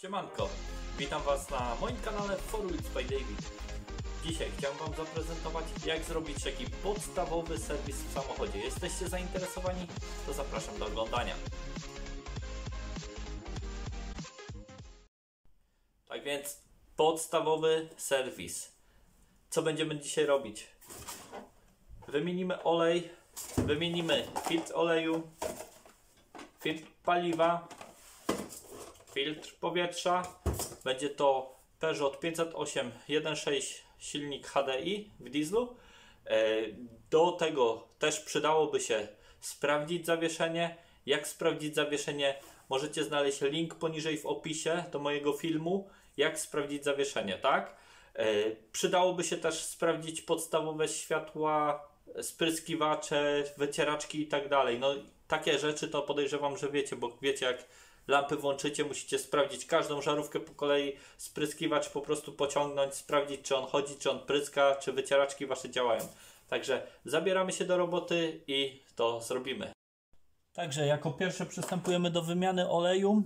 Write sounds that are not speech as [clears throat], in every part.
Siemanko, witam Was na moim kanale Forward by David. Dzisiaj chciałem Wam zaprezentować jak zrobić taki podstawowy serwis w samochodzie. Jesteście zainteresowani? To zapraszam do oglądania. Tak więc podstawowy serwis. Co będziemy dzisiaj robić? Wymienimy olej, wymienimy filtr oleju, filtr paliwa, filtr powietrza. Będzie to Peugeot 508 1.6 silnik HDI w dieslu. E, Do tego też przydałoby się sprawdzić zawieszenie. Jak sprawdzić zawieszenie? Możecie znaleźć link poniżej w opisie do mojego filmu. Jak sprawdzić zawieszenie, tak? E, Przydałoby się też sprawdzić podstawowe światła, spryskiwacze, wycieraczki i tak dalej. No takie rzeczy to podejrzewam, że wiecie, bo wiecie jak lampy włączycie, musicie sprawdzić każdą żarówkę po kolei, spryskiwacz po prostu pociągnąć, sprawdzić czy on chodzi, czy on pryska, czy wycieraczki wasze działają. Także zabieramy się do roboty i to zrobimy. Także jako pierwsze przystępujemy do wymiany oleju.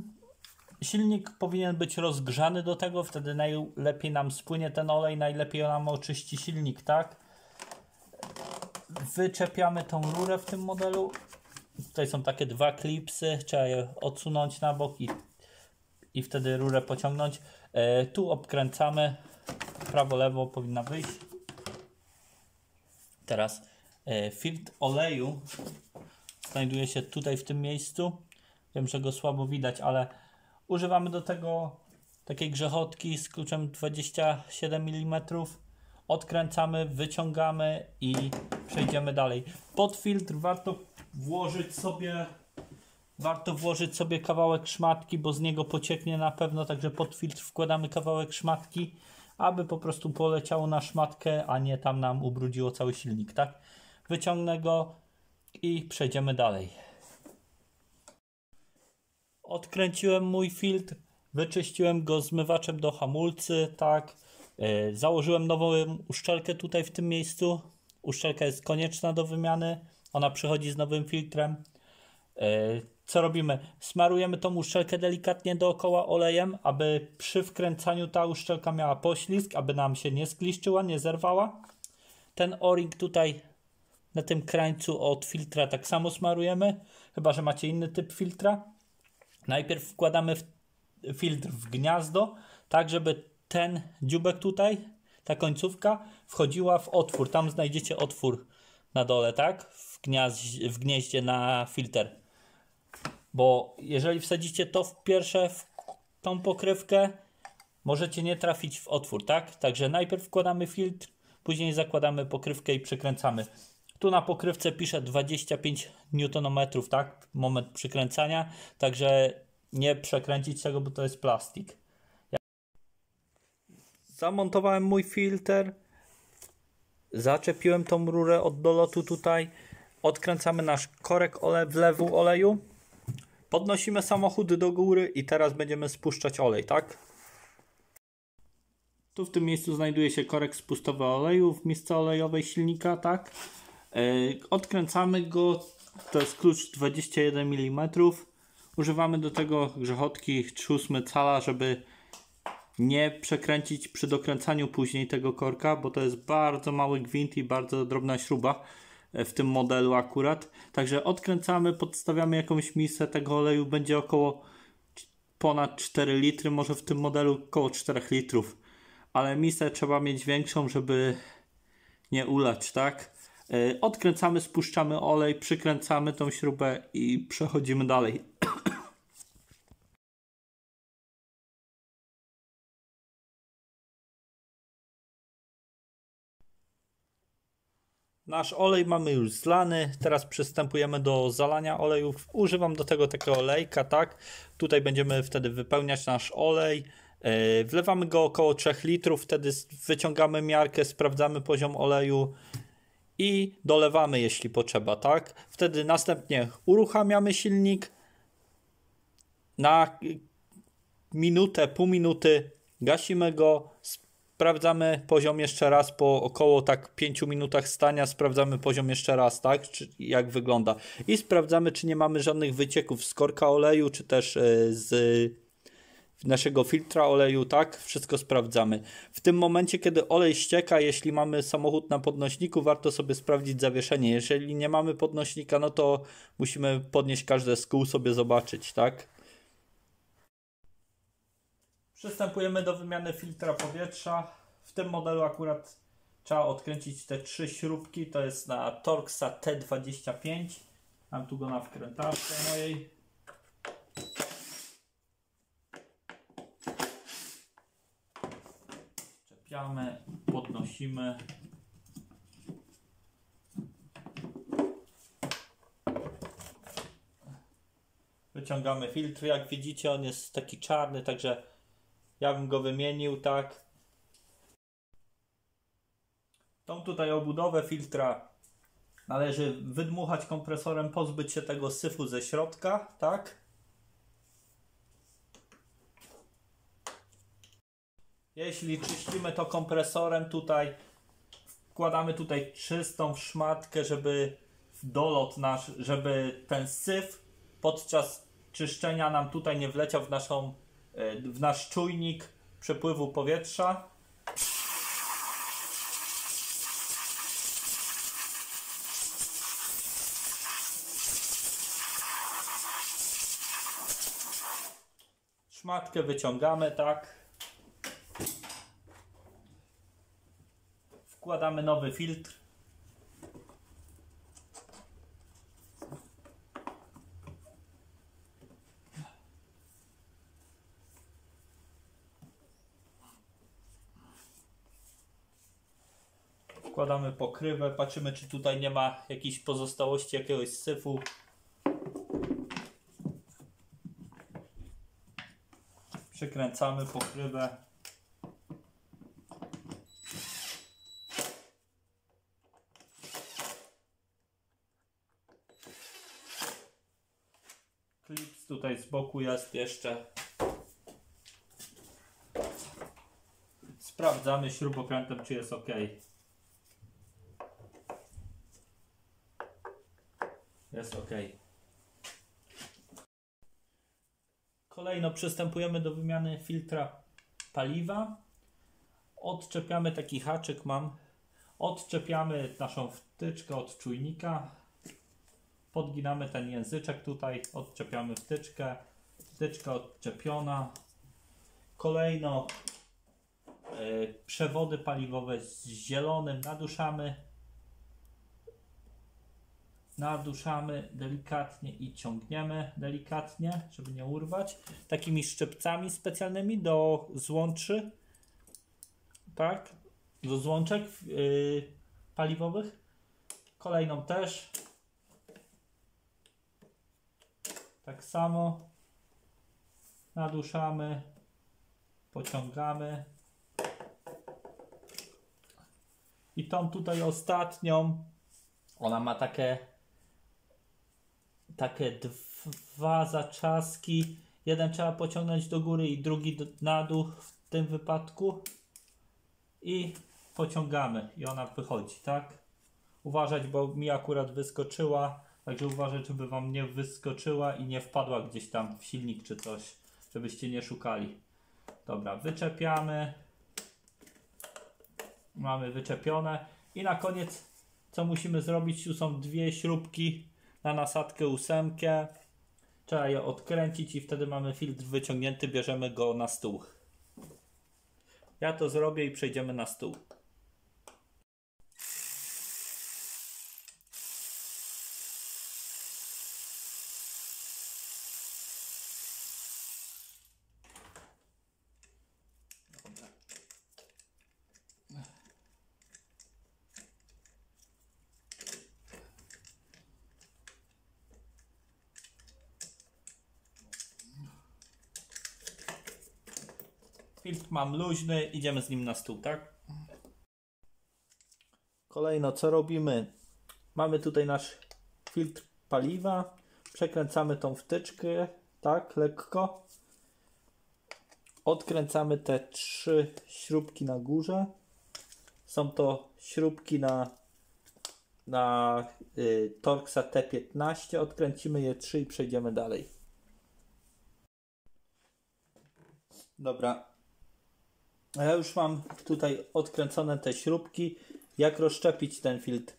Silnik powinien być rozgrzany do tego, wtedy najlepiej nam spłynie ten olej, najlepiej nam oczyści silnik, tak? Wyczepiamy tą rurę w tym modelu. Tutaj są takie dwa klipsy, trzeba je odsunąć na bok i, i wtedy rurę pociągnąć. E, tu obkręcamy, prawo, lewo powinna wyjść. Teraz e, filtr oleju znajduje się tutaj w tym miejscu. Wiem, że go słabo widać, ale używamy do tego takiej grzechotki z kluczem 27 mm. Odkręcamy, wyciągamy i przejdziemy dalej. Pod filtr warto włożyć sobie warto włożyć sobie kawałek szmatki, bo z niego pocieknie na pewno, także pod filtr wkładamy kawałek szmatki, aby po prostu poleciało na szmatkę, a nie tam nam ubrudziło cały silnik, tak? Wyciągnę go i przejdziemy dalej. Odkręciłem mój filtr, wyczyściłem go zmywaczem do hamulcy, tak. Yy, założyłem nową uszczelkę tutaj w tym miejscu. Uszczelka jest konieczna do wymiany. Ona przychodzi z nowym filtrem. Yy, co robimy? Smarujemy tą uszczelkę delikatnie dookoła olejem, aby przy wkręcaniu ta uszczelka miała poślizg, aby nam się nie skliszczyła, nie zerwała. Ten o-ring tutaj na tym krańcu od filtra tak samo smarujemy, chyba że macie inny typ filtra. Najpierw wkładamy filtr w gniazdo, tak żeby ten dziubek tutaj, ta końcówka wchodziła w otwór. Tam znajdziecie otwór na dole, tak? W, gniazd, w gnieździe na filtr. Bo jeżeli wsadzicie to w pierwsze, w tą pokrywkę, możecie nie trafić w otwór, tak? Także najpierw wkładamy filtr, później zakładamy pokrywkę i przykręcamy. Tu na pokrywce pisze 25 Nm, tak? Moment przykręcania, także nie przekręcić tego, bo to jest plastik. Zamontowałem mój filtr, zaczepiłem tą rurę od dolotu tutaj, odkręcamy nasz korek ole wlewu oleju, podnosimy samochód do góry i teraz będziemy spuszczać olej, tak? Tu w tym miejscu znajduje się korek spustowy oleju w misce olejowej silnika, tak? Yy, odkręcamy go, to jest klucz 21 mm. Używamy do tego grzechotki 3 cala, żeby nie przekręcić przy dokręcaniu później tego korka, bo to jest bardzo mały gwint i bardzo drobna śruba w tym modelu akurat. Także odkręcamy, podstawiamy jakąś misę tego oleju, będzie około ponad 4 litry, może w tym modelu około 4 litrów. Ale misę trzeba mieć większą, żeby nie ulać, tak? Odkręcamy, spuszczamy olej, przykręcamy tą śrubę i przechodzimy dalej. [clears throat] Nasz olej mamy już zlany, teraz przystępujemy do zalania olejów. Używam do tego takiego olejka, tak? Tutaj będziemy wtedy wypełniać nasz olej. Yy, wlewamy go około 3 litrów, wtedy wyciągamy miarkę, sprawdzamy poziom oleju i dolewamy jeśli potrzeba, tak? Wtedy następnie uruchamiamy silnik na minutę, pół minuty, gasimy go, sprawdzamy poziom jeszcze raz po około tak 5 minutach stania, sprawdzamy poziom jeszcze raz, tak, czy, jak wygląda i sprawdzamy, czy nie mamy żadnych wycieków z korka oleju, czy też z naszego filtra oleju, tak? Wszystko sprawdzamy. W tym momencie, kiedy olej ścieka, jeśli mamy samochód na podnośniku, warto sobie sprawdzić zawieszenie. Jeżeli nie mamy podnośnika, no to musimy podnieść każde z kół, sobie zobaczyć, tak? Przystępujemy do wymiany filtra powietrza. W tym modelu akurat trzeba odkręcić te trzy śrubki. To jest na Torxa T25. Mam tu go na wkrętarce mojej. Czepiamy, podnosimy. Wyciągamy filtr. Jak widzicie, on jest taki czarny, także ja bym go wymienił, tak. Tą tutaj obudowę filtra należy wydmuchać kompresorem, pozbyć się tego syfu ze środka, tak. Jeśli czyścimy to kompresorem tutaj, wkładamy tutaj czystą szmatkę, żeby dolot nasz, żeby ten syf podczas czyszczenia nam tutaj nie wleciał w naszą, w nasz czujnik przepływu powietrza. Szmatkę wyciągamy, tak. Wkładamy nowy filtr. Pokrywę, patrzymy czy tutaj nie ma jakiejś pozostałości jakiegoś syfu. Przykręcamy pokrywę. Klips tutaj z boku jest jeszcze. Sprawdzamy śrubokrętem czy jest ok. Jest ok. Kolejno przystępujemy do wymiany filtra paliwa. Odczepiamy taki haczyk mam. Odczepiamy naszą wtyczkę od czujnika. Podginamy ten języczek tutaj, odczepiamy wtyczkę. Wtyczka odczepiona. Kolejno yy, przewody paliwowe z zielonym naduszamy naduszamy delikatnie i ciągniemy delikatnie, żeby nie urwać. Takimi szczepcami specjalnymi do złączy, tak, do złączek yy, paliwowych. Kolejną też. Tak samo naduszamy, pociągamy. I tą tutaj ostatnią, ona ma takie takie dwa zaczaski. Jeden trzeba pociągnąć do góry i drugi na dół w tym wypadku. I pociągamy i ona wychodzi, tak? Uważać, bo mi akurat wyskoczyła. Także uważać, żeby Wam nie wyskoczyła i nie wpadła gdzieś tam w silnik czy coś, żebyście nie szukali. Dobra, wyczepiamy. Mamy wyczepione. I na koniec, co musimy zrobić? Tu są dwie śrubki na nasadkę ósemkę. Trzeba je odkręcić i wtedy mamy filtr wyciągnięty, bierzemy go na stół. Ja to zrobię i przejdziemy na stół. Filtr mam luźny, idziemy z nim na stół, tak? Kolejno, co robimy? Mamy tutaj nasz filtr paliwa. Przekręcamy tą wtyczkę, tak, lekko. Odkręcamy te trzy śrubki na górze. Są to śrubki na, na y, Torxa T15. Odkręcimy je trzy i przejdziemy dalej. Dobra. Ja już mam tutaj odkręcone te śrubki. Jak rozszczepić ten filtr?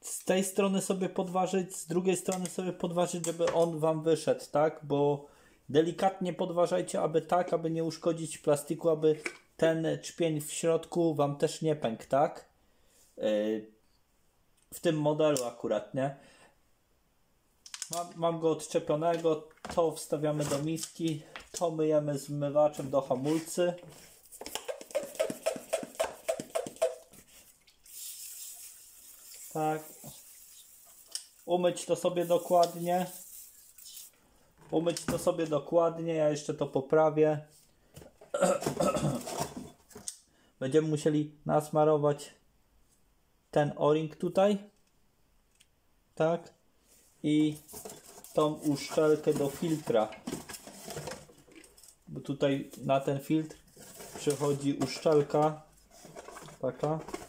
Z tej strony sobie podważyć, z drugiej strony sobie podważyć, żeby on Wam wyszedł, tak? Bo delikatnie podważajcie, aby tak, aby nie uszkodzić plastiku, aby ten czpień w środku Wam też nie pękł, tak? Yy, w tym modelu akurat, nie? Mam, mam go odczepionego, to wstawiamy do miski, to myjemy zmywaczem do hamulcy. Tak. Umyć to sobie dokładnie. Umyć to sobie dokładnie, ja jeszcze to poprawię. [clears throat] Będziemy musieli nasmarować ten o-ring tutaj. Tak. I tą uszczelkę do filtra. Bo tutaj na ten filtr przychodzi uszczelka. Taka.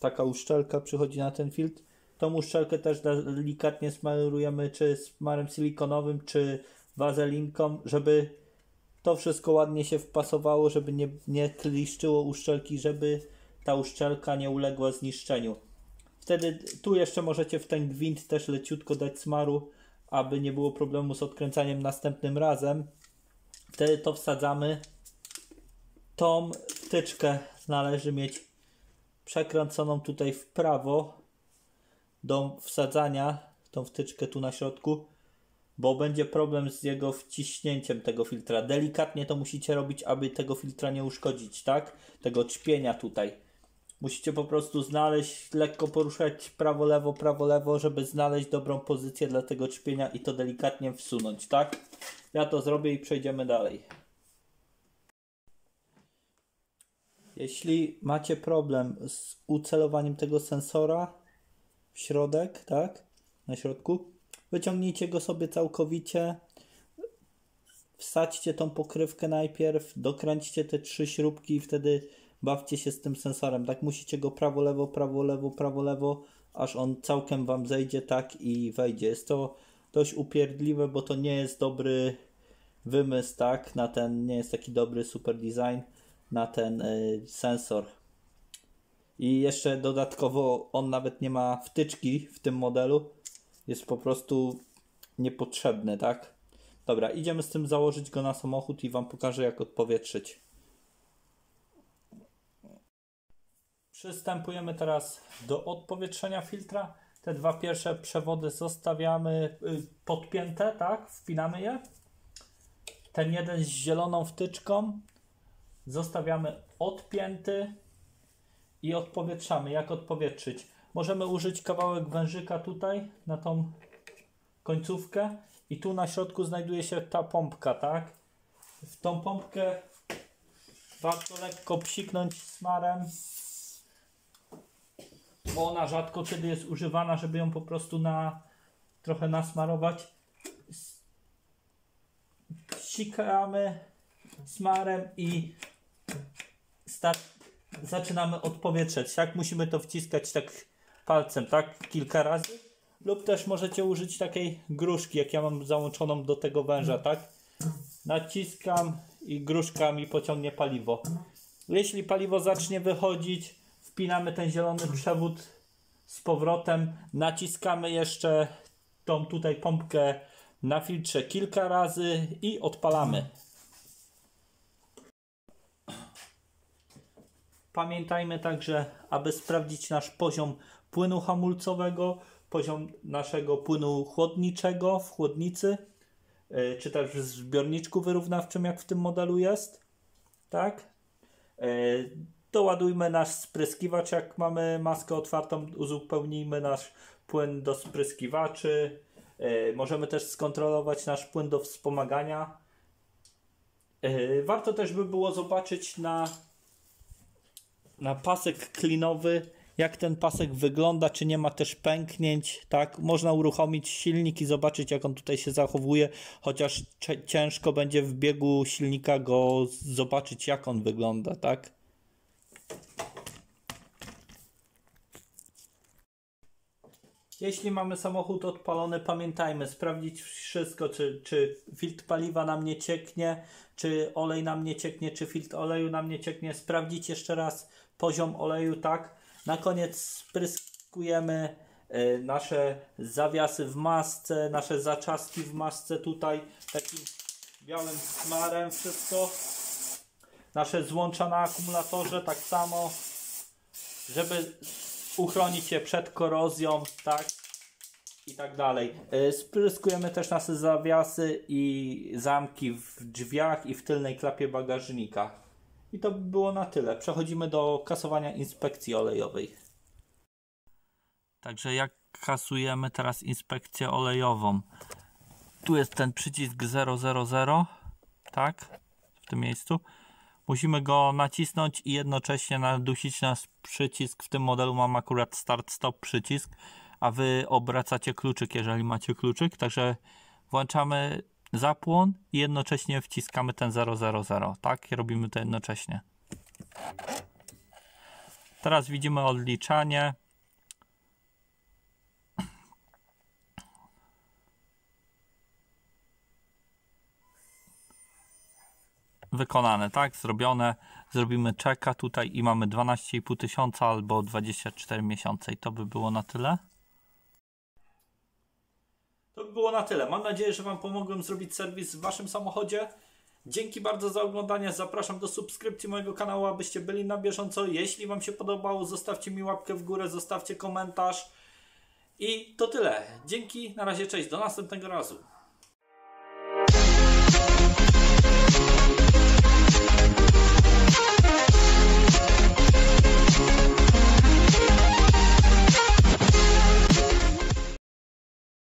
Taka uszczelka przychodzi na ten filtr. Tą uszczelkę też delikatnie smarujemy czy smarem silikonowym, czy wazelinką, żeby to wszystko ładnie się wpasowało, żeby nie, nie kliszczyło uszczelki, żeby ta uszczelka nie uległa zniszczeniu. Wtedy tu jeszcze możecie w ten gwint też leciutko dać smaru, aby nie było problemu z odkręcaniem następnym razem. Wtedy to wsadzamy. Tą wtyczkę należy mieć przekręconą tutaj w prawo do wsadzania, tą wtyczkę tu na środku, bo będzie problem z jego wciśnięciem tego filtra. Delikatnie to musicie robić, aby tego filtra nie uszkodzić, tak? Tego czpienia tutaj. Musicie po prostu znaleźć, lekko poruszać prawo, lewo, prawo, lewo, żeby znaleźć dobrą pozycję dla tego czpienia i to delikatnie wsunąć, tak? Ja to zrobię i przejdziemy dalej. Jeśli macie problem z ucelowaniem tego sensora w środek, tak? Na środku, wyciągnijcie go sobie całkowicie. Wsadźcie tą pokrywkę najpierw, dokręćcie te trzy śrubki i wtedy bawcie się z tym sensorem. Tak musicie go prawo, lewo, prawo, lewo, prawo, lewo, aż on całkiem wam zejdzie tak i wejdzie. Jest to dość upierdliwe, bo to nie jest dobry wymysł, tak? Na ten, nie jest taki dobry super design na ten y, sensor. I jeszcze dodatkowo on nawet nie ma wtyczki w tym modelu. Jest po prostu niepotrzebny, tak? Dobra, idziemy z tym założyć go na samochód i Wam pokażę jak odpowietrzyć. Przystępujemy teraz do odpowietrzenia filtra. Te dwa pierwsze przewody zostawiamy y, podpięte, tak? Wpinamy je. Ten jeden z zieloną wtyczką zostawiamy odpięty i odpowietrzamy. Jak odpowietrzyć? Możemy użyć kawałek wężyka tutaj na tą końcówkę i tu na środku znajduje się ta pompka, tak? W tą pompkę warto lekko psiknąć smarem bo ona rzadko kiedy jest używana, żeby ją po prostu na trochę nasmarować. Sikamy smarem i start, zaczynamy odpowietrzeć. Tak musimy to wciskać tak palcem, tak kilka razy. Lub też możecie użyć takiej gruszki, jak ja mam załączoną do tego węża, tak? Naciskam i gruszka mi pociągnie paliwo. Jeśli paliwo zacznie wychodzić, wpinamy ten zielony przewód z powrotem, naciskamy jeszcze tą tutaj pompkę na filtrze kilka razy i odpalamy. Pamiętajmy także, aby sprawdzić nasz poziom płynu hamulcowego, poziom naszego płynu chłodniczego w chłodnicy, e, czy też w zbiorniczku wyrównawczym, jak w tym modelu jest. Tak? E, doładujmy nasz spryskiwacz, jak mamy maskę otwartą, uzupełnijmy nasz płyn do spryskiwaczy. Yy, możemy też skontrolować nasz płyn do wspomagania. Warto też by było zobaczyć na, na pasek klinowy, jak ten pasek wygląda, czy nie ma też pęknięć, tak? Można uruchomić silnik i zobaczyć, jak on tutaj się zachowuje, chociaż ciężko będzie w biegu silnika go zobaczyć, jak on wygląda, tak? Jeśli mamy samochód odpalony, pamiętajmy, sprawdzić wszystko, czy, czy filtr paliwa nam nie cieknie, czy olej nam nie cieknie, czy filtr oleju nam nie cieknie. Sprawdzić jeszcze raz poziom oleju, tak. Na koniec spryskujemy y, nasze zawiasy w masce, nasze zaczaski w masce tutaj, takim białym smarem wszystko. Nasze złącza na akumulatorze tak samo, żeby uchronić je przed korozją, tak? I tak dalej. Y, Spryskujemy też nasze zawiasy i zamki w drzwiach i w tylnej klapie bagażnika. I to by było na tyle. Przechodzimy do kasowania inspekcji olejowej. Także jak kasujemy teraz inspekcję olejową? Tu jest ten przycisk 000, tak? W tym miejscu. Musimy go nacisnąć i jednocześnie nadusić nasz przycisk. W tym modelu mam akurat start-stop przycisk, a wy obracacie kluczyk, jeżeli macie kluczyk. Także włączamy zapłon i jednocześnie wciskamy ten 000, tak? I robimy to jednocześnie. Teraz widzimy odliczanie. wykonane, tak? Zrobione. Zrobimy czeka tutaj i mamy 12,5 tysiąca albo 24 miesiące i to by było na tyle. By było na tyle. Mam nadzieję, że Wam pomogłem zrobić serwis w Waszym samochodzie. Dzięki bardzo za oglądanie. Zapraszam do subskrypcji mojego kanału, abyście byli na bieżąco. Jeśli Wam się podobało, zostawcie mi łapkę w górę, zostawcie komentarz. I to tyle. Dzięki, na razie, cześć, do następnego razu.